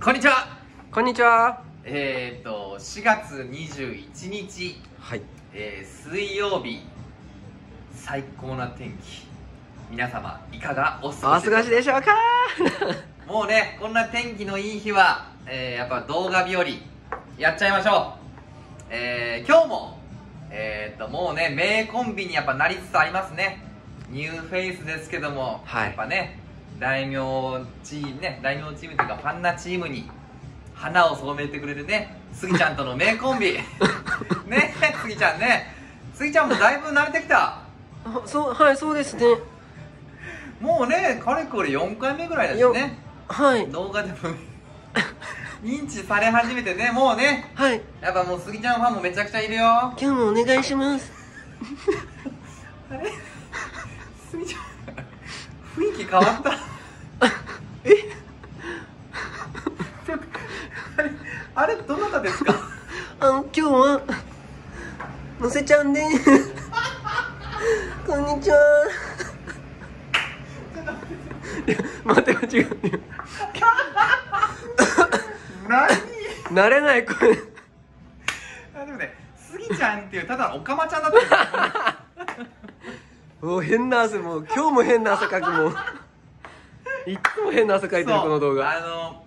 こんにちは。こんにちは。えー、っと4月21日、はい。えー水曜日。最高な天気。皆様いかがおお過ごごしでしょうか？もうねこんな天気のいい日は、えーやっぱ動画日和やっちゃいましょう。えー今日もえー、っともうね名コンビにやっぱなりつつありますね。ニューフェイスですけども、はい。やっぱね大名チームね大名チームというかファンナチームに花を染めてくれるねスギちゃんとの名コンビ。ねスギちゃんね。スギちゃんもだいぶ慣れてきた。あそうはいそうですね。もうねかれこれ4回目ぐらいですね。はい。動画でも 認知され始めてねもうね。はい。やっぱもうスギちゃんファンもめちゃくちゃいるよ。今日もお願いします。あれ？雰囲気変わった。え？あれあれどなたですか？あの今日はのせちゃんで。こんにちは。いや待って間違ってる。何？慣れない声あでもねスギちゃんっていうただのオカマちゃんだったもう変な汗もう今日も変な汗かくもん。いっつも変な汗かいてるこの動画。あの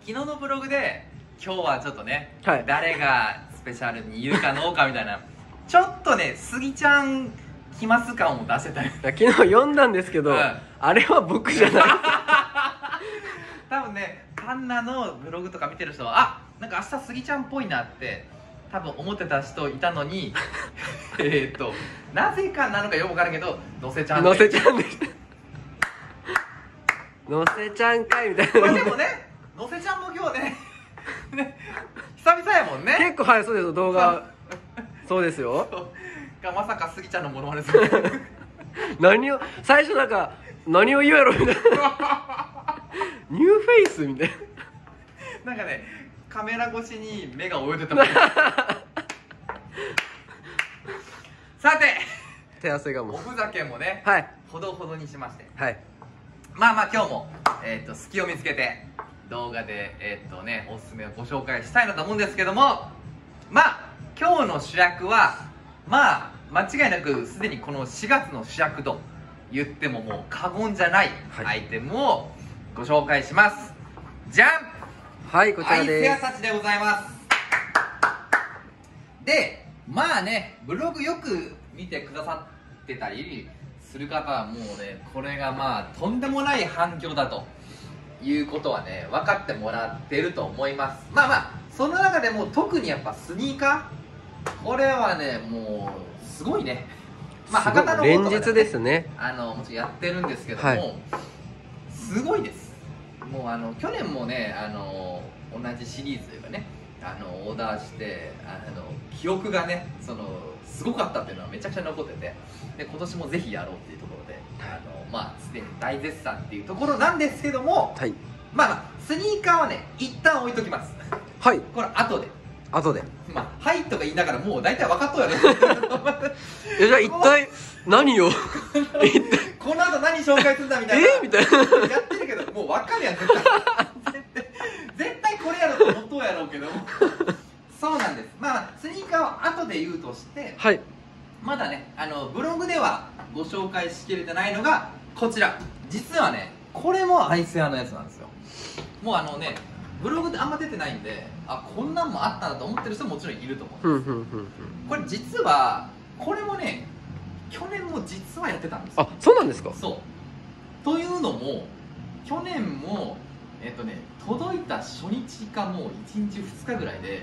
昨日のブログで今日はちょっとね、はい。誰がスペシャルにいるかどうかみたいな。ちょっとねスギちゃん来ます感を出せたりいや昨日読んだんですけど、うん。あれは僕じゃない。多分ねパンナのブログとか見てる人はあなんか明日スギちゃんっぽいなって多分思ってた人いたのに えっとなぜかなのかよく分からんけどのせちゃんでのせちゃんでした。のせちゃんかいみたいな。でもねのせちゃんも今日ねね久々やもんね。結構はいそうです動画。そうですよ。がまさかスギちゃんのものまねする。何を最初なんか何を言うやろみたいな。ニューフェイスみたいな。んかねカメラ越しに目が泳いでたもんさてな手汗がおもう。ふざけもね、はい。ほどほどにしまして。はい。まあまあ今日も、えー、と隙を見つけて動画でえっ、とねおすすめをご紹介したいなと思うんですけどもまあ今日の主役はまあ間違いなくすでにこの4月の主役と言ってももう過言じゃないはい。アイテムをご紹介します、じゃん。はいこちらアイすアたちでございます。でまあねブログよく見てくださってたりする方はもうねこれがまあとんでもない反響だということはね分かってもらってると思います。まあまあその中でも特にやっぱスニーカー？これはねもうすごいね。まあ博多の方連日ですね。あのもちろんやってるんですけども、はい。すごいです。もうあの去年もねあの同じシリーズというかねあのオーダーしてあの記憶がねそのすごかったっていうのはめちゃくちゃ残っててで今年もぜひやろうっていうところであのまあすでに大絶賛っていうところなんですけどもはい。まあまあスニーカーはね一旦置いときます。はい。これ後で。後で。まあ「はい」とか言いながらもう大体分かっとるやろえじゃあ一体何を？この後何紹介するんだみたいな。え？みたいな。やってるけどもう分かるやん絶対対これやろうけど。そうなんです。まあスニーカーは後で言うとしてはい。まだねあのブログではご紹介しきれてないのがこちら。実はねこれもアイス屋のやつなんですよ。もうあのねブログであんま出てないんであこんなんもあったなと思ってる人ももちろんいると思う。ふんふんふんふん。これ実はこれもね去年も実はやってたんですよ。あそうなんですか？そう。というのも去年もえっとね届いた初日かもう1日2日ぐらいで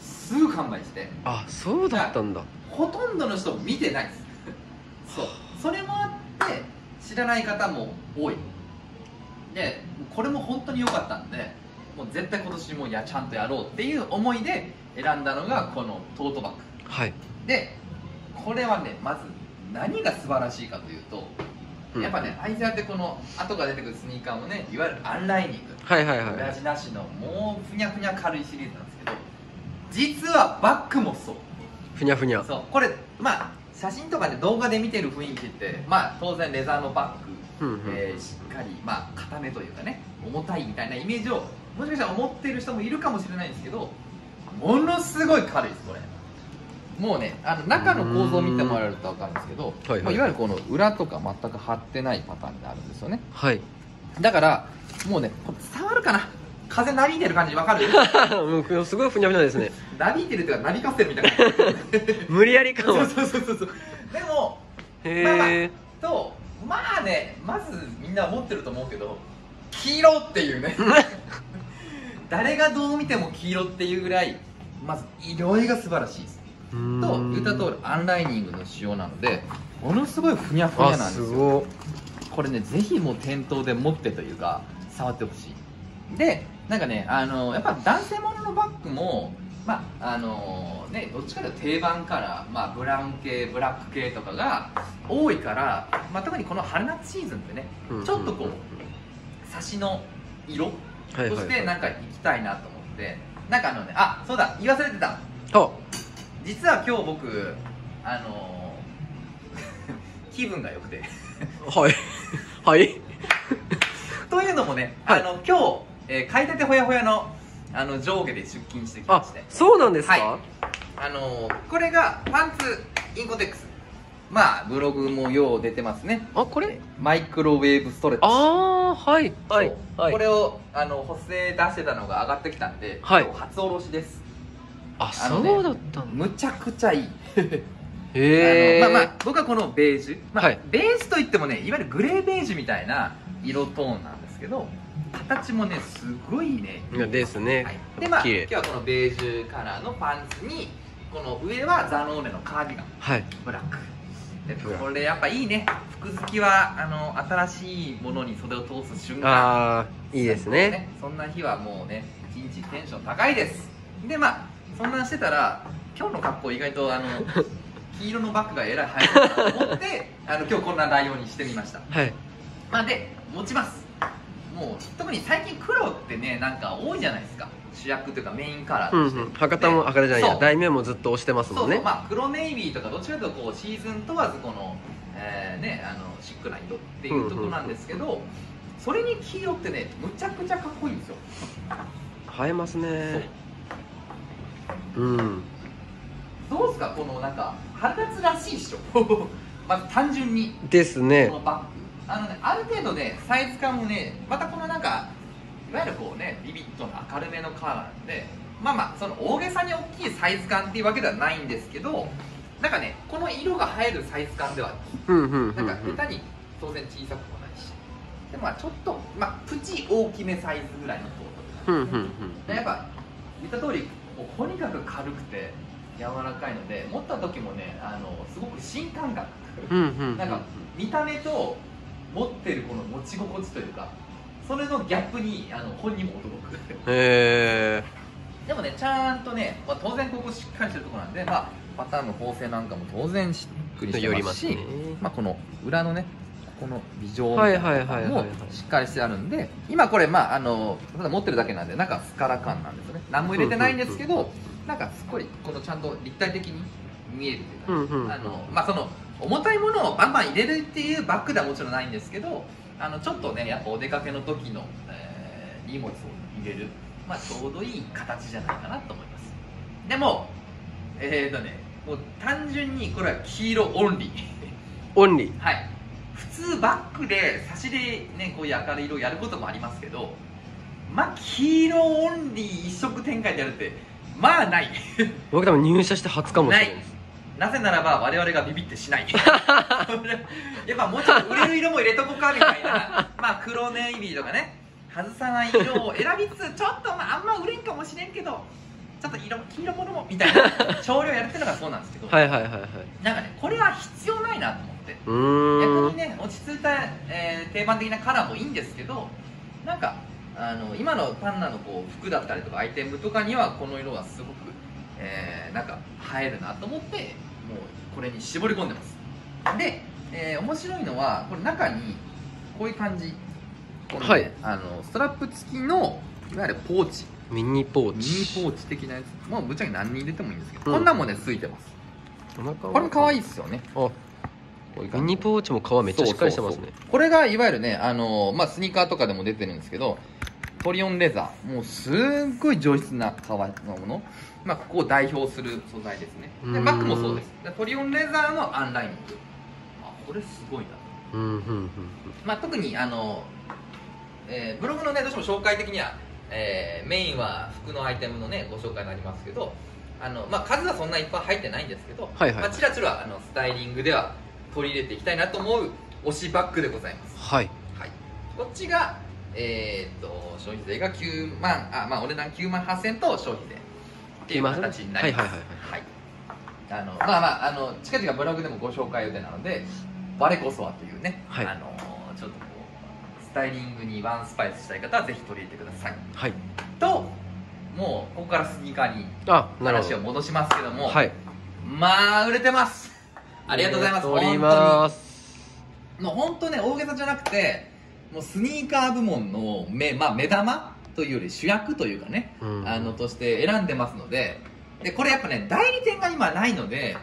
すぐ完売して。あそうだったんだ。ほとんどの人見てないです。そう。それもあって知らない方も多い。でこれも本当に良かったんでもう絶対今年もやちゃんとやろうっていう思いで選んだのがこのトートバッグ。はい。でこれはねまず何が素晴らしいかというと、うんやっぱねアイザーってこの後が出てくるスニーカーもねいわゆるアンライニング。はいはいはい裏地なしのもうふにゃふにゃ軽いシリーズなんですけど実はバッグもそう。ふにゃふにゃ。そう。これまあ写真とかで動画で見てる雰囲気ってまあ当然レザーのバッグ、うんうんえーしっかりまあ硬めというかね重たいみたいなイメージをもしかしたら思っている人もいるかもしれないんですけどものすごい軽いですこれもうねあの中の構造を見てもらえると分かるんですけどはいはい。まあ、いわゆるこの裏とか全く張ってないパターンになるんですよね。はい。だからもうね伝わるかな？風なびいてる感じ分かる？もうすごいふにゃふにゃですね。なびいてるっていうかなびかせてるみたいな。無理やり感そうは。そうそうそうそう。でもへえとまあねまずみんな思ってると思うけど黄色っていうね。誰がどう見ても黄色っていうぐらいまず色合いが素晴らしいですと言った通りアンライニングの仕様なのでものすごいふにゃふにゃあなんですすよごこれねぜひもう店頭で持ってというか触ってほしい。でなんかねあのやっぱ男性もののバッグもまああのねどっちかというと定番から、まあ、ブラウン系ブラック系とかが多いから、まあ、特にこの春夏シーズンってねうんちょっとこう差しの色とはいはい。してなんか行きたいなと思って。なんかあのねあそうだ言い忘れてた。あ実は今日僕あの 気分が良くて。はい。はい。というのもね、はい。あの今日、えー買いたてほやほやのあの上下で出勤してきまあして。そうなんですか、はあのこれがパンツインコテックス。まあブログもよう出てますね。あこれ？マイクロウェーブストレッチ。ああはい。はい。はい。これをあの補正出してたのが上がってきたんで、はい。今日初おろしですあそうだったんだ。むちゃくちゃいい。へえまあまあ僕はこのベージュ、まあはい。ベージュといってもねいわゆるグレーベージュみたいな色トーンなんですけど形もねすごいねですね、はい、でまあ今日はこのベージュカラーのパンツにこの上はザノーネのカーディガン。はい。ブラック。これやっぱいいね。服好きはあの新しいものに袖を通す瞬間。ああいいですね。そんな日はもうね一日テンション高いです。でまあそんなんしてたら今日の格好意外とあの 黄色のバッグがえらい入るなと思って あの今日こんな内容にしてみました。はい。まあで持ちます。もう特に最近黒ってねなんか多いじゃないですか。主役というかメインカラーうんとして、うん博多も博多じゃないや。題名もずっと押してますもんね。そうまあ黒ネイビーとかどっちかというとこうシーズン問わずこの、えーねあのシックな色っていうところなんですけど、それに黄色ってねむちゃくちゃかっこいいんですよ。映えますねうん。どうですか？このなんか春夏らしいっしょ。まず単純に。ですね。このバッグ。あのねある程度ねサイズ感もねまたこのなんかいわゆるこうねビビッドな明るめのカラーなんでまあまあその大げさに大きいサイズ感っていうわけではないんですけどなんかねこの色が映えるサイズ感ではなんか下手に当然小さくもないし。でまあちょっとまあプチ大きめサイズぐらいのトーうんうんうんタルでやっぱ言った通りもうとにかく軽くて柔らかいので持った時もねあのすごく新感覚。なんか見た目と持ってるこの持ち心地というかそれのギャップにあの本人も驚く。へえでもねちゃんとね、まあ、当然ここしっかりしてるところなんで、まあ、パターンの構成なんかも当然しっくりしてましますすね。まあ、この裏のねここの微乗みはいはいはいはいはい。しっかりしてあるんで今これまああのただ持ってるだけなんで中スカラ感なんですよね。何も入れてないんですけどなんかすっごいこのちゃんと立体的に見えるというかうんうんあのまあその重たいものをバンバン入れるっていうバッグではもちろんないんですけどあのちょっとねやっぱお出かけの時の、えー荷物を入れる、まあ、ちょうどいい形じゃないかなと思います。でもえーとねもう単純にこれは黄色オンリー。オンリー。はい普通バッグで差しでねこういう明るい色をやることもありますけどまあ黄色オンリー一色展開でやるってまあない。僕多分入社して初かもしれないです。なぜならば我々がビビってしない。やっぱもうちょっと売れる色も入れとこうかみたいな。まあ黒ネイビーとかね外さない色を選びつつちょっとまああんま売れんかもしれんけどちょっと色黄色ものもみたいな 少量やるっていうのがそうなんですけど、はいはいはいはい。なんかねこれは必要ないなと思って。逆にね落ち着いた、えー定番的なカラーもいいんですけどなんかあの今のパンナのこう服だったりとかアイテムとかにはこの色はすごく、えーなんか映えるなと思ってもうこれに絞り込んでます。で、えー面白いのはこれ中にこういう感じ。このね、はい。あのストラップ付きのいわゆるポーチミニポーミチニポーチ的なやつ。もうぶっちゃけ何に入れてもいいんですけど、うん。こんなんもねついてます。これも可愛いいですよね。あミニポーチも皮めっちゃしっかりしてますね。これがいわゆるねあの、まあ、スニーカーとかでも出てるんですけどトリオンレザー。もうすっごい上質な革のもの。まあここを代表する素材ですね。でうん。バッグもそうです。でトリオンレザーのアンライニング。あこれすごいな。うんうんうんまあ、特にあの、えーブログのねどうしても紹介的には、えーメインは服のアイテムのねご紹介になりますけどあの、まあ、数はそんないっぱい入ってないんですけど、はいはい。まあ、ちらちらあのスタイリングでは取り入れていきたいなと思う推しバッグでございます、はい。はい、こっちが、えーっと消費税が9万あ、まあ、お値段9万8000円と消費税。っていう形になります。はいはいはいあのまあまああの近々ブログでもご紹介予定なのでバレコソアというね、はい。あのちょっとスタイリングにワンスパイスしたい方はぜひ取り入れてください。はい。ともうここからスニーカーに話をど戻しますけども、はい。まあ売れてます。ありがとうございます。おります。もう本当ね大げさじゃなくてもうスニーカー部門の目,、まあ、目玉というより主役というかね、うん。あのとして選んでますのででこれやっぱね代理店が今ないので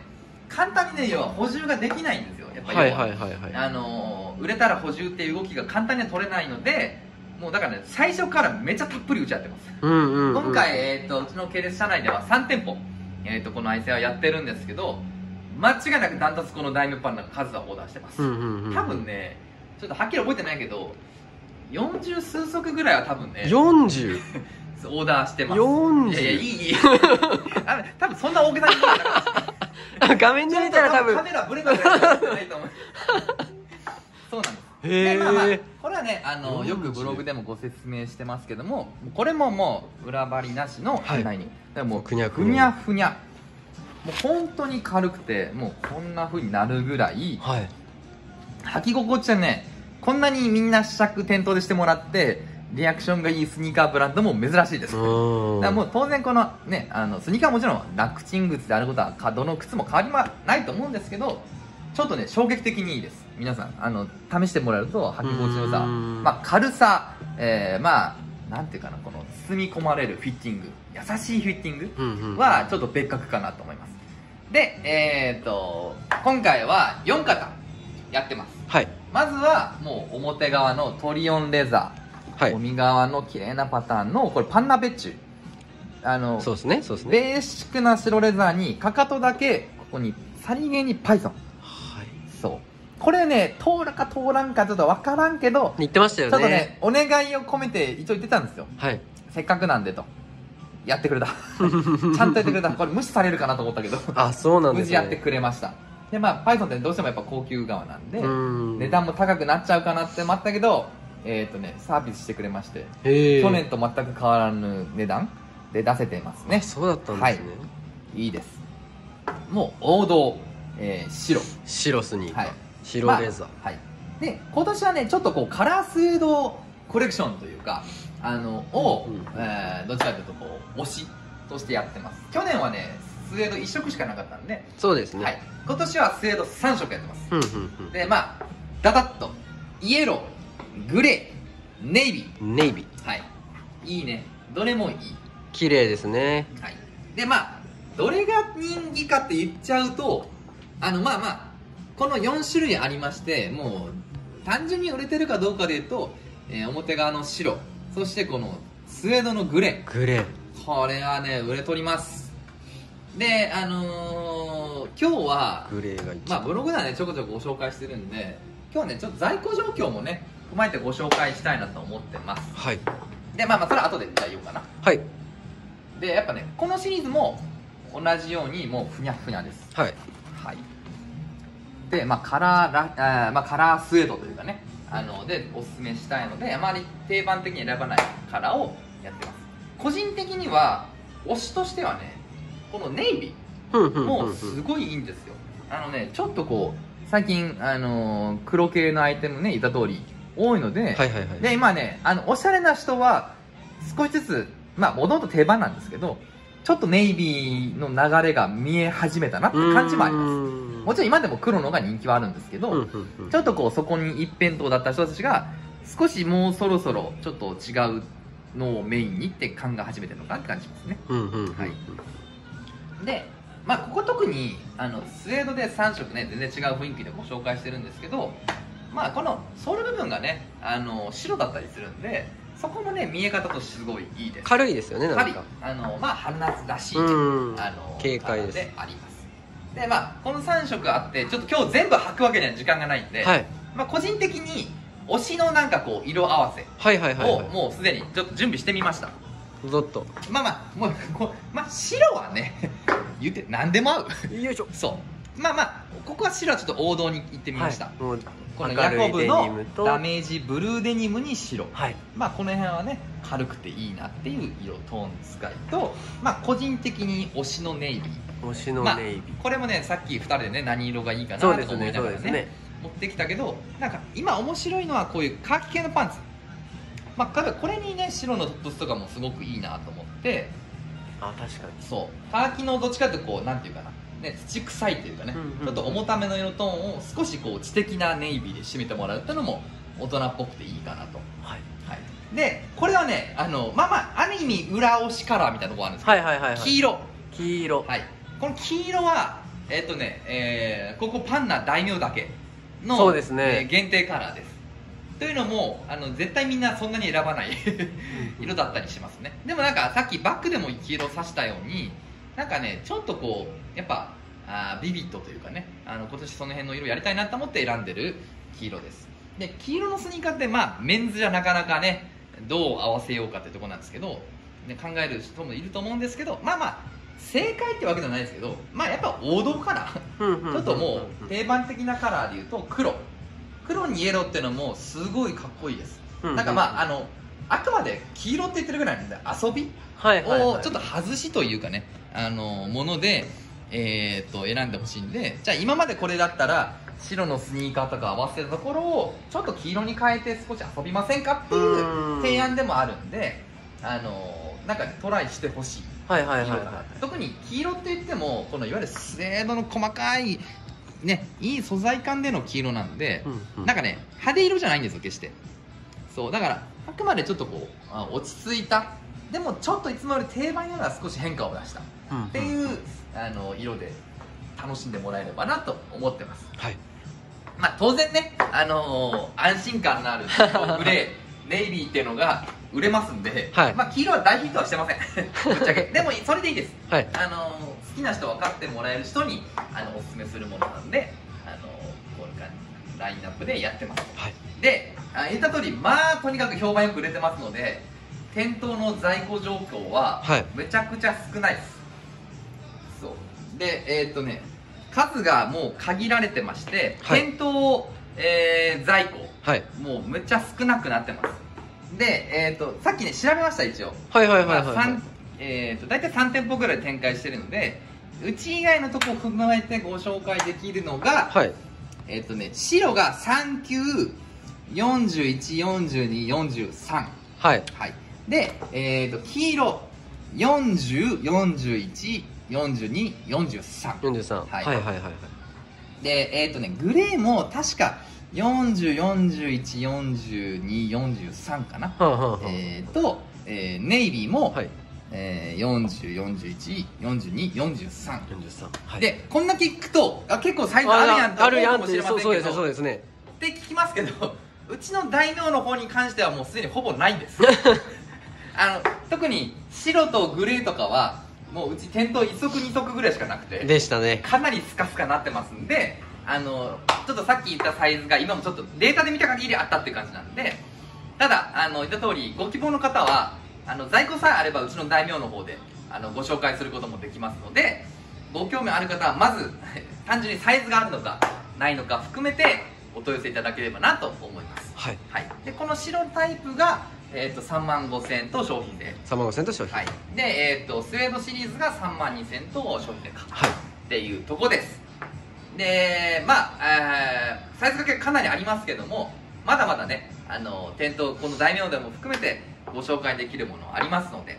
簡単にね要は補充ができないんですよ。やっぱり、はいはいはいはい。あのー売れたら補充っていう動きが簡単には取れないのでもうだからね最初からめっちゃたっぷり打ち合ってます。うんうんうん。今回、えー、とうちの系列社内では3店舗、えー、とこのアイセアをやってるんですけど間違いなくダントツこのダイムパンの数はオーダーしてます、うんうんうん。多分ねちょっとはっきり覚えてないけど40数足ぐらいは多分ね40 オーダーしてます。40いやいやいいいい。あ多分そんな大げさに 画面で見たら多分カメラブレたぐらいしかないと思うそうなんです。へでまあまあえこれはねあの40よくブログでもご説明してますけどもこれももう裏張りなしのはいもうふにゃふふににゃゃふにゃ。もう本当に軽くてもうこんな風になるぐらいはい。履き心地はねこんなにみんな試着店頭でしてもらってリアクションがいいスニーカーブランドも珍しいです、うん。だからもう当然このねあのスニーカーはもちろん楽ちん靴であることはかどの靴も変わりはないと思うんですけどちょっとね衝撃的にいいです皆さんあの試してもらえると履き心地のさうん。まあ軽さ、えー、まあなんていうかなこの包み込まれるフィッティング優しいフィッティングはちょっと別格かなと思います。でえっ、と今回は4型やってます。はい。まずはもう表側のトリオンレザーはい。帯側の綺麗なパターンのこれパンナベッチュあのそうですねそうですね。ベーシックな白レザーにかかとだけここにさりげにパイソン。はい。そうこれね通るか通らんかちょっと分からんけど言ってましたよね。ちょっとねお願いを込めて一応言ってたんですよ。はい。せっかくなんでと。やってくれた。ちゃんとやってくれた。これ無視されるかなと思ったけど。あそうなんですね。無事やってくれました。でまあパイソンってどうしてもやっぱ高級側なんでうん。値段も高くなっちゃうかなって思ったけどえっ、とねサービスしてくれまして去年と全く変わらぬ値段で出せてますね。そうだったんですね。いいです。もう王道、えー白。白スニーカー。はい白レザー。まあはい。で今年はねちょっとこうカラースウェードコレクションというかあのを、うんえーどっちかというとこう推しとしてやってます。去年はねスウェード1色しかなかったんで、そうですね。はい、今年はスウェード3色やってます。うんうんでまあダダッとイエローグレーネイビうんネイビーー。はい。いいね。どれもいい。綺麗ですね。はい、でまあどれが人気かって言っちゃうとあのまあまあこの4種類ありましてもう単純に売れてるかどうかで言うと、えー表側の白そしてこのスウェードのグレグレー。ーこれはね売れとります。であのー今日はグレーが一まあブログではねちょこちょこご紹介してるんで今日はねちょっと在庫状況もね踏まえてご紹介したいなと思ってます。はい。でまあまあそれは後でじゃあ言おうかな。はい。でやっぱねこのシリーズも同じようにもうふにゃふにゃです。はい。はいでまあカラーラあー、まあ、カラースウェードというかね。あのでおすすめしたいのであまり定番的に選ばないカラーをやってます。個人的には推しとしてはねこのネイビーもすごいいいんですよ。あのねちょっとこう最近あのー黒系のアイテムね言った通り多いので、はいはいはい。で今ねあのおしゃれな人は少しずつまあもともと定番なんですけどちょっとネイビーの流れが見え始めたなって感じもありますすもちろん今でも黒のが人気はあるんですけど、ちょっとこうそこに一辺倒だった人たちが少しもうそろそろちょっと違うのをメインにって考え始めてるのかなって感じしますね。はい。でまあここ特にあのスウェードで3色ね全然違う雰囲気でご紹介してるんですけどまあこのソール部分がねあの白だったりするんでそこもね見え方としてすごいいいです。軽いですよねなん軽い。かあのまあ春夏らしい、うんあの軽快です。ありますでまあこの3色あってちょっと今日全部履くわけには時間がないんで、はい。まあ、個人的に推しのなんかこう色合わせはいはいはいをはもうすでにちょっと準備してみました。っと。まあまあもうこうまあ白はね 言って何でも合う。よいしょ。そう。まあまあここは白はちょっと王道に行ってみました、はい、このヤコブのダメージブルーデニムに白。はい。まあこの辺はね軽くていいなっていう色トーン使いとまあ個人的に推しのネイビー推しのまあネイビー、これもねさっき2人でね何色がいいかなとかそうですね。思いながらねそうですね。持ってきたけどなんか今面白いのはこういうカーキ系のパンツ。まあ例えばこれにね白のトップスとかもすごくいいなと思って。あ確かに。そう。カーキのどっちかというとこうなんていうかな。ね、土臭いというかね、うんうんちょっと重ための色トーンを少しこう知的なネイビーで締めてもらうっていうのも大人っぽくていいかなと、はい。はい、でこれはねあのまあまあある意味裏押しカラーみたいなところあるんですけど、はいはいはいはい。黄色。黄色。はい、この黄色はえっ、とね、えーここパンナ大名だけのそうですね。えー限定カラーです。というのもあの絶対みんなそんなに選ばない色だったりしますね。でもなんかさっきバックでも黄色さしたようになんかねちょっとこうやっぱあービビットというかねあの今年その辺の色やりたいなと思って選んでる黄色です。で黄色のスニーカーってまあメンズじゃなかなかねどう合わせようかってとこなんですけど、ね、考える人もいると思うんですけどまあまあ正解ってわけじゃないですけどまあやっぱ王道かなちちょっともう定番的なカラーでいうと黒。黒にイエローっていうのもすごいかっこいいです。うんなんかまああのあくまで黄色って言ってるぐらいなんで遊びをちょっと外しというかね。あのもので、えー、と選んでほしいんで。じゃあ今までこれだったら白のスニーカーとか合わせたところをちょっと黄色に変えて少し遊びませんかっていう提案でもあるんであのなんかトライしてほしいはいはいはい色は特に黄色って言ってもこのいわゆるスエードの細かいねいい素材感での黄色なんで、い、うんうん。なんかね派手色じゃないんですよ決して。そうだからあくまでちょっとこうあ落ち着いた。でもちょっといつもより定番よりは少し変化を出した。っうんうん。ていう、あの色で楽しんでもらえればなと思ってます。はい。まあ当然ね、あのー安心感のあるグレー ネイビーっていうのが売れますんで、はい。まあ黄色は大ヒットはしてません。ぶっちゃけ。でもそれでいいです。はい。あのー好きな人分かってもらえる人にあのおすすめするものなんで、あのーこういう感じラインナップでやってます。はい。であ言った通りまあとにかく評判よく売れてますので店頭の在庫状況ははい。めちゃくちゃ少ないです、そう。でえーっとね数がもう限られてまして、はい。店頭、えー在庫はい。もうめっちゃ少なくなってますで、えーっとさっきね調べました一応。はいはいはいはいまあ三えー、と大体3店舗ぐらい展開してるのでうち以外のとこを踏まえてご紹介できるのが、はい。えっ、とね白が39414243はい。はい。で、えっと黄色40414243 43ははい。いはいはいはい。でえっ、とねグレーも確か40414243かな、はんはんはんえっ、と、えーネイビーも、はい。えー、40414243 43はい。でこんだけ聞くとあ結構サイズあるやんとあるやん思うかもしれってそうそうですねませんけどそうですね。って聞きますけど うちの大名の方に関してはもうすでにほぼないんです。あの特に白とグレーとかはもううち店頭1足2足ぐらいしかなくて。でしたね。かなりスカスカなってますんであのちょっとさっき言ったサイズが今もちょっとデータで見た限りあったっていう感じなんでただあの言った通りご希望の方はあの在庫さえあればうちの大名の方であのご紹介することもできますのでご興味ある方はまず 単純にサイズがあるのかないのか含めてお問い寄せいただければなと思います、はい。はい、でこの白タイプが、えー、と3万5000円と商品税3万5000と消費はい、で、えー、とスウェードシリーズが3万2000と消費税かはい。っていうとこですでまあ、えーサイズ掛けかなりありますけどもまだまだねあの店頭この大名でも含めてご紹介できるものありますので、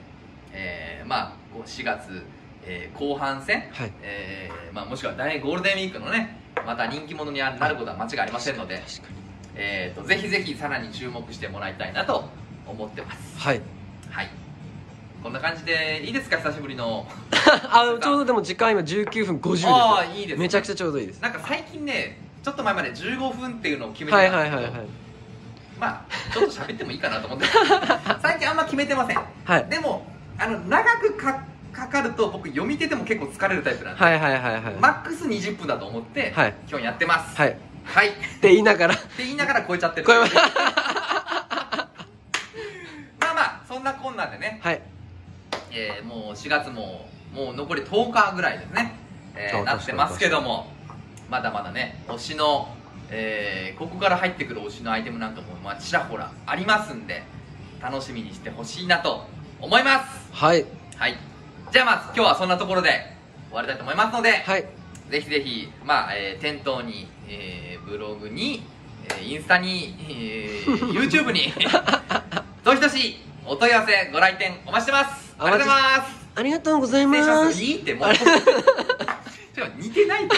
えーまあこう4月、えー後半戦、はい。えーまあ、もしくは大ゴールデンウィークのねまた人気者になることは間違いありませんので、えー、とぜひぜひさらに注目してもらいたいなと思ってます。はい。はいこんな感じでいいですか？久しぶりの。あちょうどでも時間今19分50です。ああいいですね。めちゃくちゃちょうどいいです。なんか最近ねちょっと前まで15分っていうのを決めてはたんですけど、いはいはいはいまあちょっと喋ってもいいかなと思って 最近あんま決めてません。はい。でもあの長くかかかると僕読み手でも結構疲れるタイプなんで、はいはいはいはい。マックス20分だと思って、はい。今日やってます。はい。っはい、って言いながら。言いながら超えちゃってる。超えま まあまあそんなこんなんでね、はいえーもう4月ももう残り10日ぐらいですね、えーあなってますけどもまだまだね推しの、えーここから入ってくる推しのアイテムなんかも、まあ、ちらほらありますんで楽しみにしてほしいなと思います。はい。はい。じゃあまず今日はそんなところで終わりたいと思いますので、はい。ぜひぜひ、まあえー店頭に、えーブログに、えーインスタに、えー YouTube に どしどしお問い合わせご来店お待ちしてます。ありがとうございます。ありがとうございまます。すいいってもう。似てないって